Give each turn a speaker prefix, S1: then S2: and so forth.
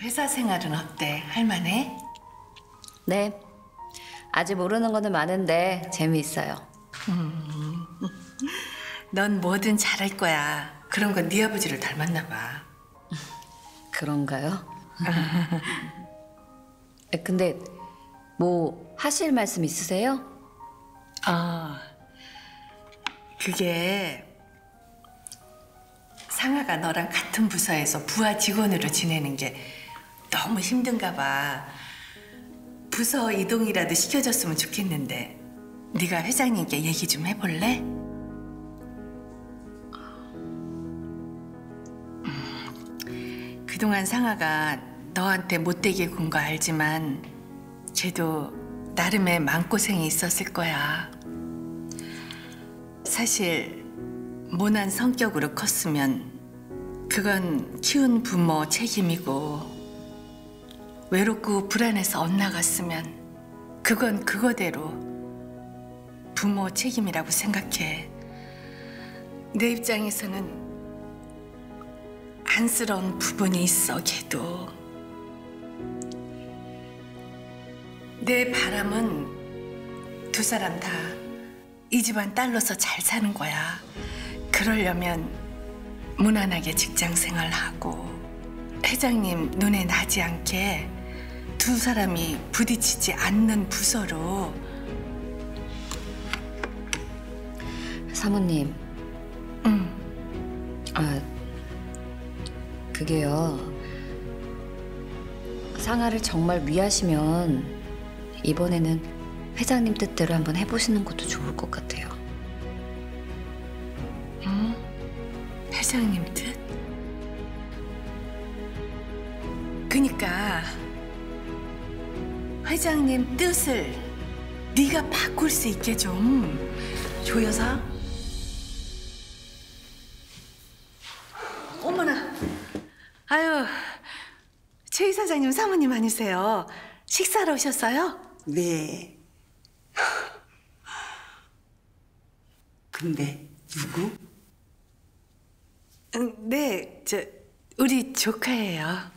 S1: 회사 생활은 어때? 할만해?
S2: 네. 아직 모르는 거는 많은데 재미있어요.
S1: 넌 뭐든 잘할 거야. 그런 건 네 아버지를 닮았나 봐.
S2: 그런가요? 에, 근데 뭐 하실 말씀 있으세요?
S1: 아, 그게 상아가 너랑 같은 부서에서 부하 직원으로 지내는 게 너무 힘든가 봐. 부서 이동이라도 시켜줬으면 좋겠는데 네가 회장님께 얘기 좀 해볼래? 음, 그동안 상아가 너한테 못되게 군 거 알지만 걔도 나름의 마음고생이 있었을 거야. 사실 모난 성격으로 컸으면 그건 키운 부모 책임이고 외롭고 불안해서 엇나갔으면 그건 그거대로 부모 책임이라고 생각해. 내 입장에서는 안쓰러운 부분이 있어, 걔도. 내 바람은 두 사람 다 이 집안 딸로서 잘 사는 거야. 그러려면 무난하게 직장 생활하고 회장님 눈에 나지 않게 두 사람이 부딪히지 않는 부서로
S2: 사모님.
S1: 응.
S2: 아, 그게요. 상아를 정말 위하시면 이번에는 회장님 뜻대로 한번 해보시는 것도 좋을 것 같아요.
S1: 회장님 뜻? 그니까 회장님 뜻을 네가 바꿀 수 있게 좀 조 여사. 어머나, 아유 최 이사장님 사모님 아니세요? 식사로 오셨어요?
S3: 네. 근데 누구?
S1: 응, 네, 저 우리 조카예요.